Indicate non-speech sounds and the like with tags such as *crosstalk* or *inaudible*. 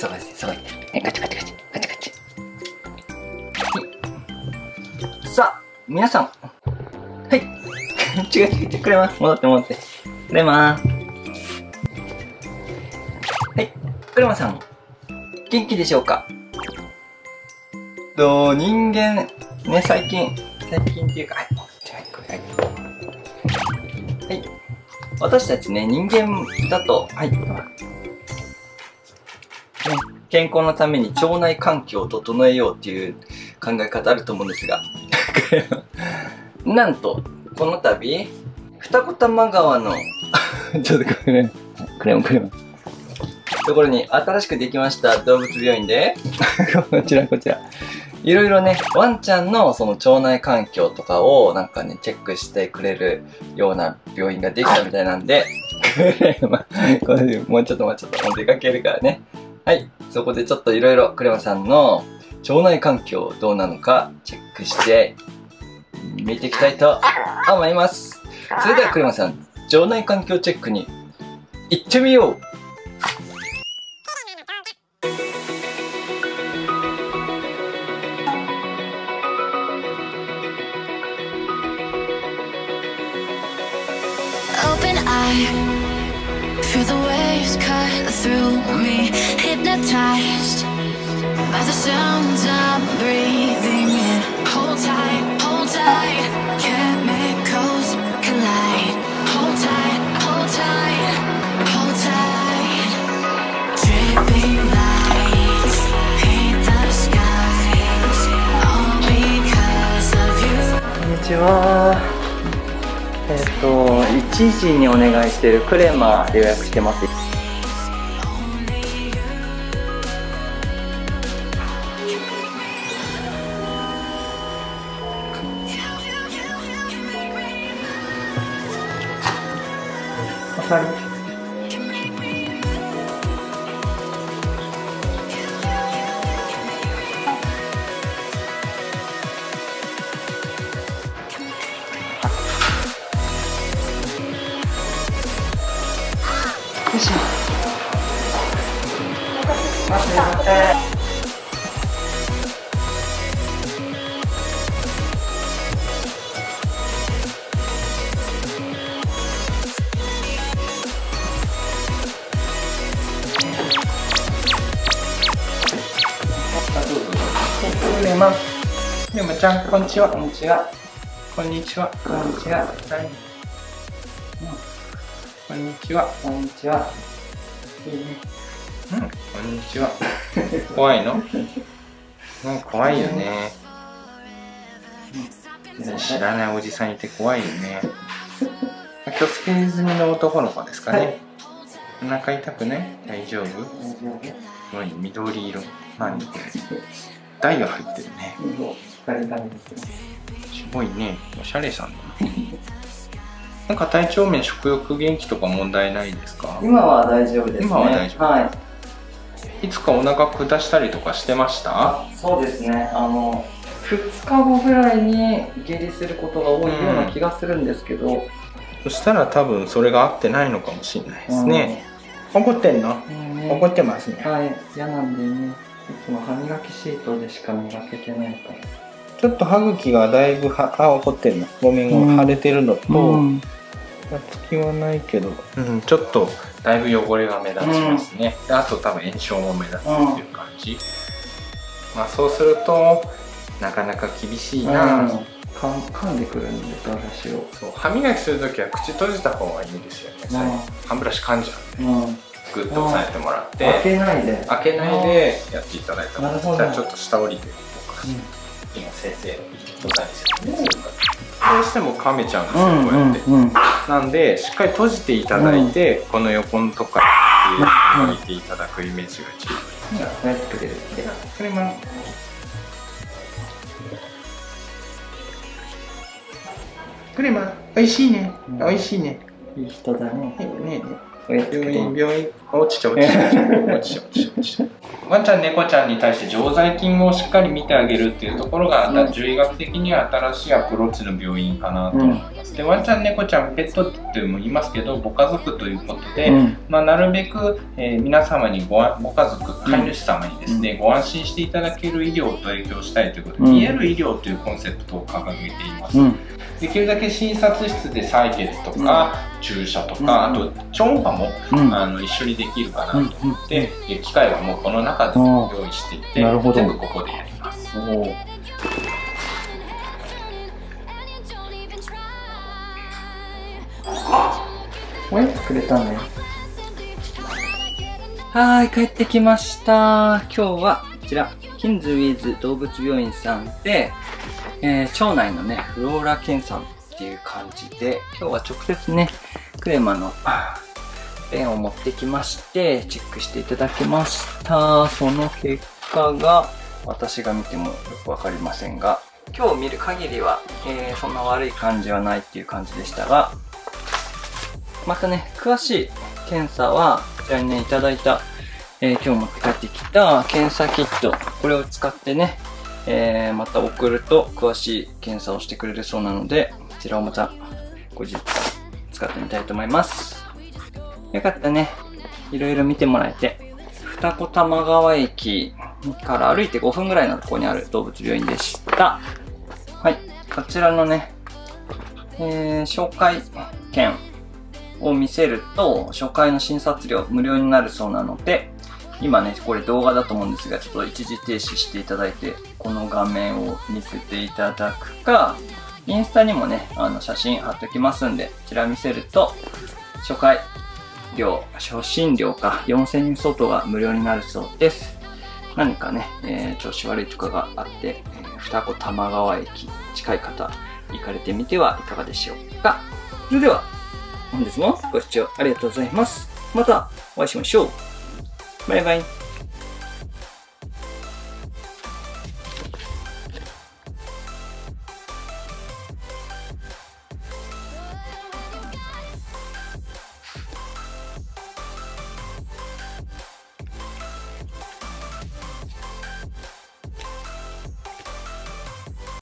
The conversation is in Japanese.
そこですそこです。はいカチカチカチカチカチはい。さあ皆さん。はい。*laughs* 違う違う違うくれます戻って戻って。くれますはい。くれまさん元気でしょうか？と人間ね最近最近っていうかはい。はいはい。私たちね人間だとはい。ね、健康のために腸内環境を整えようっていう考え方あると思うんですが。なんとこの度二子玉川の *laughs* ちょっとこれクレヨンクレヨン。ところに新しくできました動物病院でこちらこちら。いろいろね、ワンちゃんのその腸内環境とかをなんかね、チェックしてくれるような病院ができたみたいなんで、*laughs* まこれもうちょっともうちょっともう出かけるからね。はい。そこでちょっといろいろクレマさんの腸内環境どうなのかチェックして見ていきたいと思います。それではクレマさん、腸内環境チェックに行ってみよう Through the waves cut through me Hypnotized by the sounds I'm breathing in. Hold tight, hold tight Chemicals collide. Hold tight, hold tight Hold tight. Dripping lights Paint the skies All because of you. こんにちはえっ、と、1時にお願いしてるクレマ予約してます。わかるます。でもちゃん、こんにちは。こんにちは。こんにちは。こんにちは。はい。こんにちは。こんにちは。いいね。うん、こんにちは。怖いの？なんか怖いよね。知らないおじさんいて怖いよね。気をつけ済みの男の子ですかね。お腹痛くない？大丈夫？大丈夫緑色？何ダイヤ入ってるねすごいねおしゃれさんだなんか体調面食欲元気とか問題ないですか？今は大丈夫です、ね、今は大丈夫、はい、いつかお腹下したりとかしてました？そうですね。あの2日後ぐらいに下痢することが多いような気がするんですけど、うん、そしたら多分それが合ってないのかもしれないですね、うん、怒ってんの、ね、怒ってますね。はい。嫌なんでね。いつも歯磨きシートでしか磨けてないから。ちょっと歯茎がだいぶはあ怒ってるの。ごめん、腫れてるのと、うん、つきはないけど、うん、ちょっとだいぶ汚れが目立ちますね、うん、あと多分炎症も目立つっていう感じ、まあそうするとなかなか厳しいな、うん。噛んでくるんです私を。そう歯磨きする時は口閉じた方がいいんですよね、歯ブラシ噛んじゃう、うん。グッと押さえてもらって。開けないで。開けないでやっていただいたらじゃあちょっと下降りていこうか、うん、今先生押さえてどうしても噛めちゃうんですよ、うん、こうやって、うんうん、なんでしっかり閉じていただいて、うん、この横のとこから置いていただくイメージが一番いい、うん、これもクレマ、美味しいね。美味しいね。いい人だね。ねね病院、病院。落ちちゃう落ちちゃう落ちちゃう落ちちゃう落ちちゃうワンちゃん猫ちゃんに対して常在菌をしっかり見てあげるっていうところが、うん、獣医学的には新しいアプローチの病院かなと思います、うん、でワンちゃん猫ちゃんペットっても言いますけどご家族ということで、うん、まあ、なるべく、えー、皆様にごご家族飼い主様にですね、ご安心していただける医療を提供したいということで、見える医療というコンセプトを掲げています、できるだけ診察室で採血とか、注射とか、あと超音波も、あの一緒にできるかなと思って、機械はもうこの中で用意していて全部ここでやります。おやつくれたね。はい、帰ってきました。今日はこちら、キンズウィズ動物病院さんで、えー、腸内のね、フローラ検査っていう感じで、今日は直接ね、クレマのペンを持ってきまして、チェックしていただきました。その結果が、私が見てもよくわかりませんが、今日見る限りは、えー、そんな悪い感じはないっていう感じでしたが、またね、詳しい検査は、こちらにね、いただいた、えー、今日持って帰ってきた検査キット、これを使ってね、えー、また送ると詳しい検査をしてくれるそうなので、こちらをまた後日使ってみたいと思います。よかったね。いろいろ見てもらえて。二子玉川駅から歩いて5分ぐらいのところにある動物病院でした。はい。こちらのね、えー、紹介券を見せると、初回の診察料無料になるそうなので、今ね、これ動画だと思うんですが、ちょっと一時停止していただいて、この画面を見せていただくか、インスタにもね、あの写真貼っときますんで、こちら見せると、初回料、初診料か4000円相当が無料になるそうです。何かね、えー、調子悪いとかがあって、えー、二子玉川駅近い方、行かれてみてはいかがでしょうか。それでは、本日もご視聴ありがとうございます。またお会いしましょう。バイバイ。